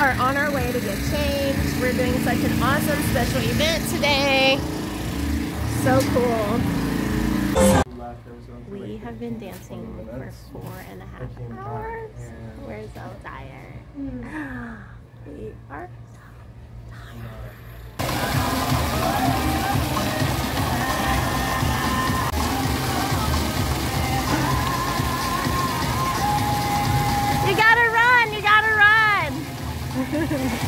are on our way to get changed. We're doing such an awesome special event today. So cool. We have been dancing for four and a half hours. This